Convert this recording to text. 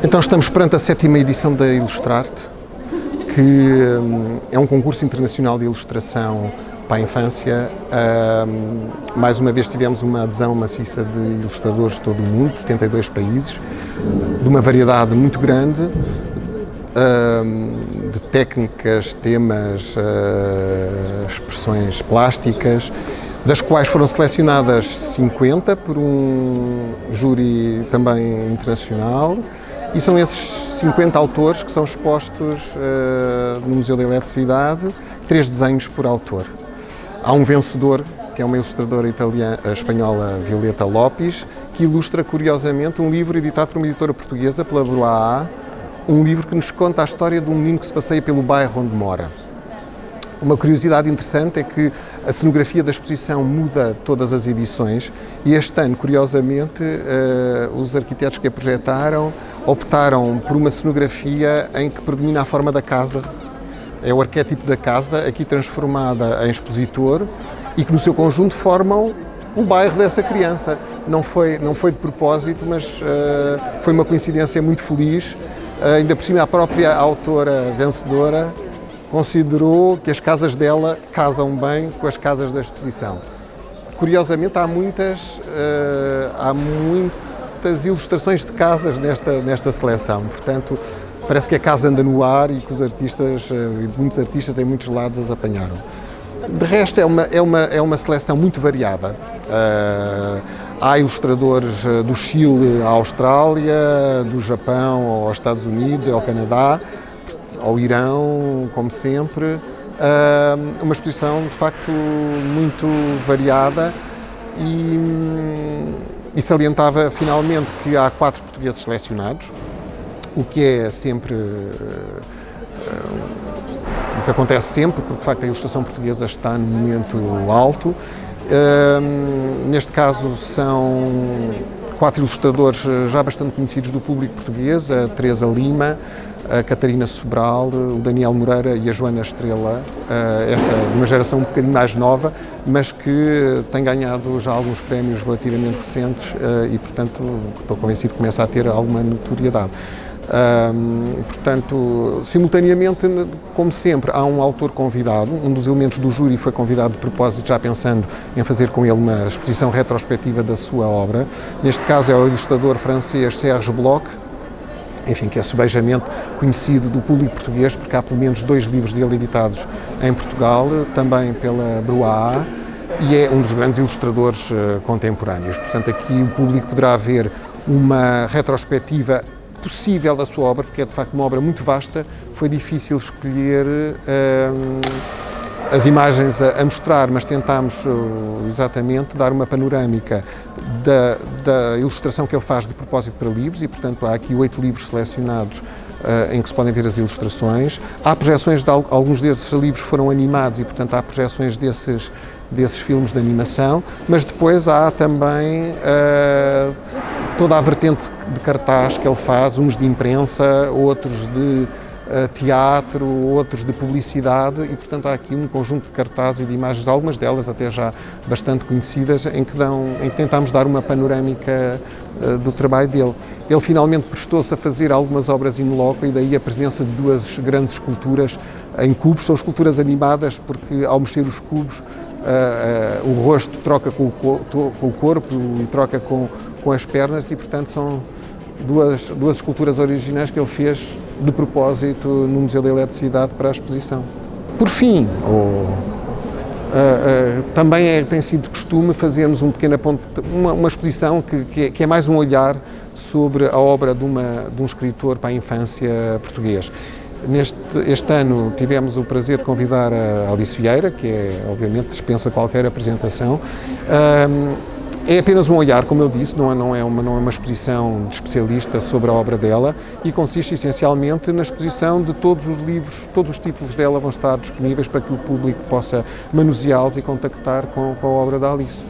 Então estamos perante a sétima edição da Ilustrarte, que hum, é um concurso internacional de ilustração para a infância. Hum, mais uma vez tivemos uma adesão maciça de ilustradores de todo o mundo, de 72 países, de uma variedade muito grande, hum, de técnicas, temas, uh, expressões plásticas, das quais foram selecionadas 50 por um júri também internacional e são esses 50 autores que são expostos uh, no Museu da Eletricidade, três desenhos por autor. Há um vencedor, que é uma ilustradora italiana, espanhola, Violeta Lopes, que ilustra curiosamente um livro editado por uma editora portuguesa, pela Bruaa, um livro que nos conta a história de um menino que se passeia pelo bairro onde mora. Uma curiosidade interessante é que a cenografia da exposição muda todas as edições e este ano, curiosamente, uh, os arquitetos que a projetaram optaram por uma cenografia em que predomina a forma da casa. É o arquétipo da casa, aqui transformada em expositor e que no seu conjunto formam o bairro dessa criança. Não foi, não foi de propósito, mas uh, foi uma coincidência muito feliz. Uh, ainda por cima, a própria autora vencedora considerou que as casas dela casam bem com as casas da exposição. Curiosamente, há muitas, uh, há muitas ilustrações de casas nesta, nesta seleção, portanto, parece que a casa anda no ar e que os artistas, uh, muitos artistas em muitos lados as apanharam. De resto, é uma, é uma, é uma seleção muito variada. Uh, há ilustradores do Chile à Austrália, do Japão aos Estados Unidos, ao Canadá, ao Irão, como sempre. Uma exposição de facto muito variada e, e salientava finalmente que há quatro portugueses selecionados, o que é sempre o que acontece sempre, porque de facto a ilustração portuguesa está no momento alto. neste caso são quatro ilustradores já bastante conhecidos do público português, a Teresa Lima, a Catarina Sobral, o Daniel Moreira e a Joana Estrela, eh, esta de uma geração um bocadinho mais nova, mas que tem ganhado já alguns prémios relativamente recentes eh, e, portanto, estou convencido que começa a ter alguma notoriedade. Um, portanto, simultaneamente, como sempre, há um autor convidado. Um dos elementos do júri foi convidado de propósito, já pensando em fazer com ele uma exposição retrospectiva da sua obra. Neste caso é o ilustrador francês Serge Bloch, enfim, que é subejamente conhecido do público português, porque há pelo menos dois livros dele editados em Portugal, também pela Bruaa, e é um dos grandes ilustradores uh, contemporâneos. Portanto, aqui o público poderá ver uma retrospectiva possível da sua obra, porque é de facto uma obra muito vasta, foi difícil escolher. Uh, as imagens a, a mostrar, mas tentámos uh, exatamente dar uma panorâmica da, da, ilustração que ele faz de propósito para livros e, portanto, há aqui oito livros selecionados uh, em que se podem ver as ilustrações. Há projeções de alguns desses livros foram animados e, portanto, há projeções desses, desses filmes de animação, mas depois há também uh, toda a vertente de cartaz que ele faz, uns de imprensa, outros de teatro, outros de publicidade e, portanto, há aqui um conjunto de cartazes e de imagens, algumas delas até já bastante conhecidas, em que, dão, em que tentamos dar uma panorâmica uh, do trabalho dele. Ele finalmente prestou-se a fazer algumas obras in loco e daí a presença de duas grandes esculturas em cubos, são esculturas animadas porque ao mexer os cubos uh, o rosto troca com o, com o corpo e troca com, com as pernas e, portanto, são duas, duas esculturas originais que ele fez de propósito no Museu da Eletricidade para a exposição. Por fim, uh, uh, também é, tem sido costume fazermos um pequeno ponto, uma, uma exposição que, que, é, que, é, mais um olhar sobre a obra de, uma, de um escritor para a infância português. Neste este ano tivemos o prazer de convidar a Alice Vieira, que é, obviamente dispensa qualquer apresentação. É apenas um olhar, como eu disse, não é, não é, uma, não é uma exposição especialista sobre a obra dela e consiste essencialmente na exposição de todos os livros, todos os títulos dela vão estar disponíveis para que o público possa manuseá-los e contactar com, com a obra da Alice.